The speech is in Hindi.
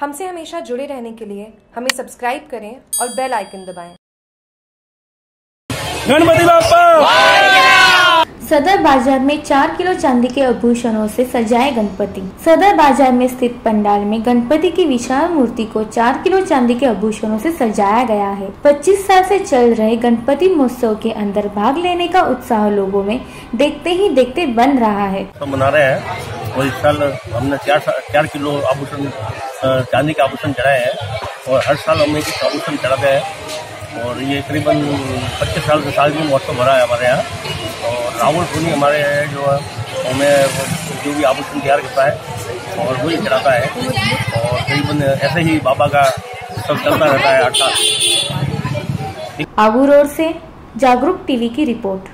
हमसे हमेशा जुड़े रहने के लिए हमें सब्सक्राइब करें और बेल आइकन दबाएँ। गणपति बापा सदर बाज़ार में चार किलो चांदी के आभूषणों से सजाए गणपति। सदर बाज़ार में स्थित पंडाल में गणपति की विशाल मूर्ति को चार किलो चांदी के आभूषणों से सजाया गया है। 25 साल से चल रहे गणपति महोत्सव के अंदर भाग लेने का उत्साह लोगों में देखते ही देखते बन रहा है। तो मना रहे हैं और इस साल हमने चार चार किलो आभूषण चांदी के आभूषण चढ़ाए हैं और हर साल हम एक एक आभूषण चढ़ाते हैं। और ये करीबन पच्चीस साल से साल भी महोत्सव भरा है हमारे यहाँ। और राहुल सोनी हमारे हैं जो है हमें जो भी आभूषण तैयार करता है और वो वही चढ़ाता है। और करीबन ऐसे ही बाबा का सब चलता रहता है आठ साल। आबू रोड से जागरूक टीवी की रिपोर्ट।